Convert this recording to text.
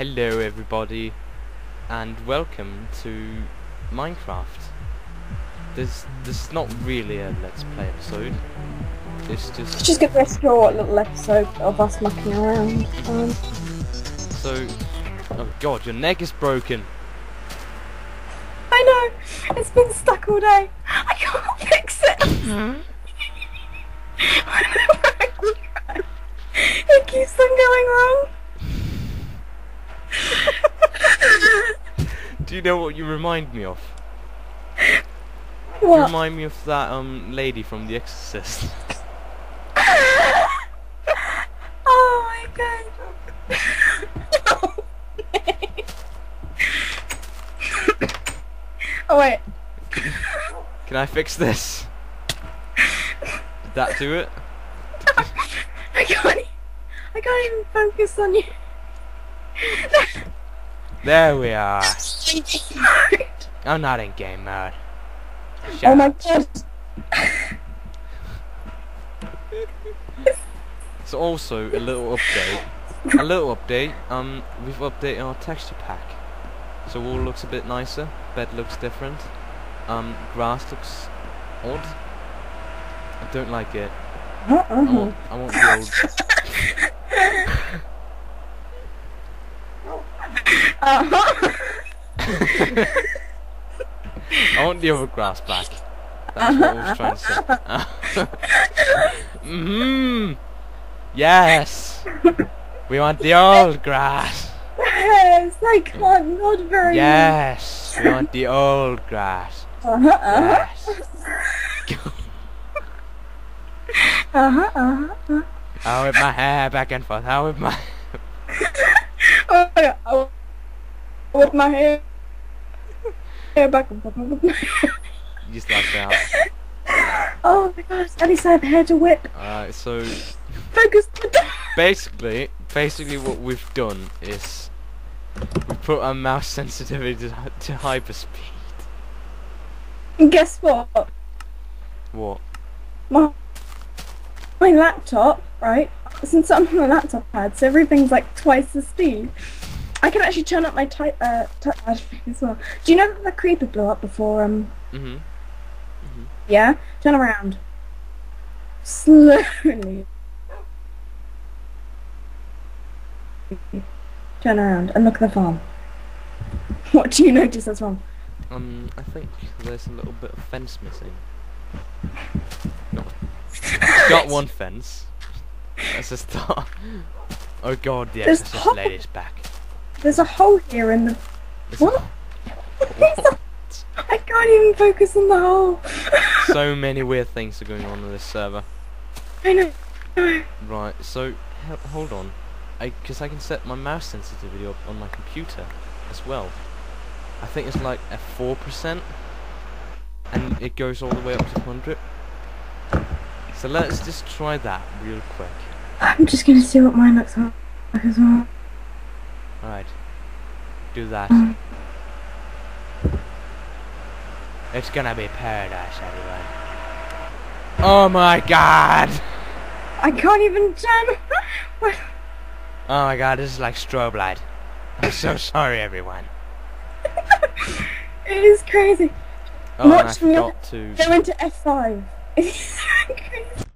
Hello everybody and welcome to Minecraft. This this is not really a let's play episode. It's just It's just just gonna be a short little episode of us mucking around. Um, so Oh god, your neck is broken. I know, it's been stuck all day. I can't fix it. it keeps on going wrong. Do you know what you remind me of? What? You remind me of that um lady from The Exorcist. oh my god. oh wait. Can I fix this? Did that do it? I can't. I can't even focus on you. There we are. I'm not in game mode. Shut oh my god. It's also a little update. A little update. Um, we've updated our texture pack, so all looks a bit nicer. Bed looks different. Um, grass looks odd. I don't like it. I Uh-uh. want, I want the old. Uh-huh. I want the other grass back. That's what I was trying to say. mm-hmm. Yes. We want the old grass. Yes, I can't nod very Yes. We want the old grass. Uh-huh, uh-huh, Yes. uh-huh, uh-huh. I whip my hair back and forth. I whip my. Oh, yeah. oh, with my hair, hair back and forth. with my hair. Just like that. Oh my gosh, at least I have hair to whip. Alright, so Focus. basically, basically what we've done is we put our mouse sensitivity to, to hyperspeed. And guess what? What? My, my laptop, right? Since I'm on my laptop pad, so everything's like twice the speed. I can actually turn up my type uh type as well. Do you know that the creeper blew up before? Um, Mm-hmm. yeah. Turn around. Slowly. Turn around and look at the farm. What do you notice that's wrong? Um, I think there's a little bit of fence missing. Got, got one fence. That's a start. Oh god, the There's exorcist lady's back. There's a hole here in the. What? I can't even focus on the hole. so many weird things are going on on this server. I know. Right, so hold on, I because I can set my mouse sensitivity up on my computer as well. I think it's like a four percent, and it goes all the way up to hundred. So let's just try that real quick. I'm just gonna see what mine looks like as well. Alright, do that. It's gonna be paradise, everyone. Oh my god! I can't even turn. What? Oh my god, this is like strobe light. I'm so sorry, everyone. it is crazy. Oh, and I Watch me forgot to. Go into F5. It's so crazy.